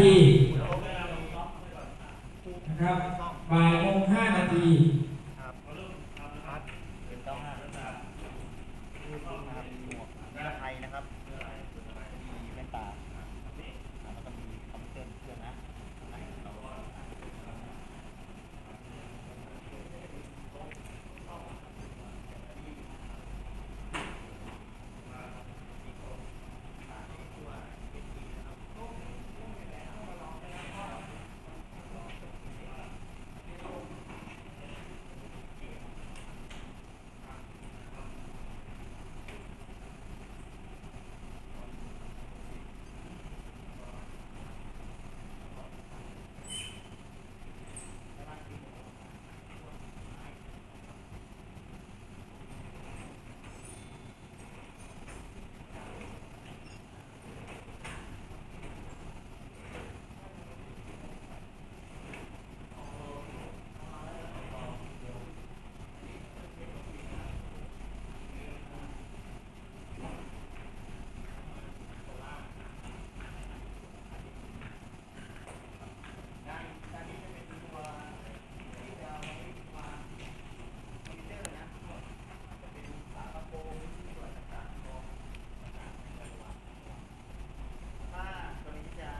ทีนะครับบ่ายโมงห้านาที ครับพัดเป็นเก้าห้านะครับหมวกนิรภัยนะครับ มีแว่นตาแล้วก็มีคอมพิวเตอร์เครื่องนะ ถ้าตัวนี้จะ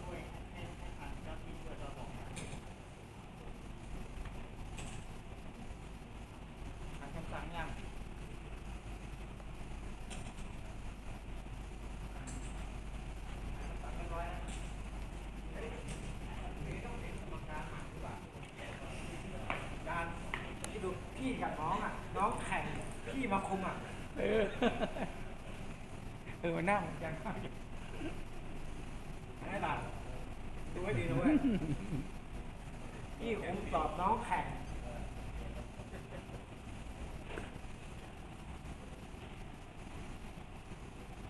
ช่วยให้ให้ทางเจ้าที่ช่วยเราบอกนะทางคำสั่งยัง การที่ดูพี่ กับน้องอะ น้องแข่งพี่มาคุมอะ เออ เออมันน่าเหมือนกันได้หลับดูให้ดีนะเว้ยพี่คุมสอบน้องแข่ง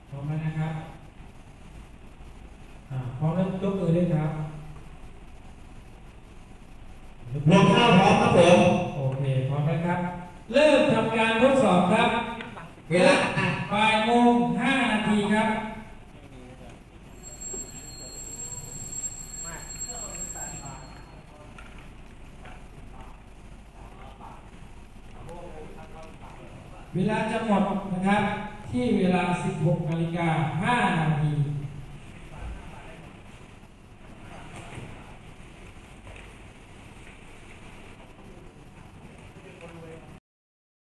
พร้อมแล้วนะครับอ่าพร้อมแล้วยกมือด้วยครับ หัวข้าวพร้อมครับผม โอเคพร้อมแล้วครับ เริ่มทำการทดสอบครับ เวลาบ่ายโมงห้านาทีครับเวลาจะหมดนะครับที่เวลา 16นาฬิกา5นาที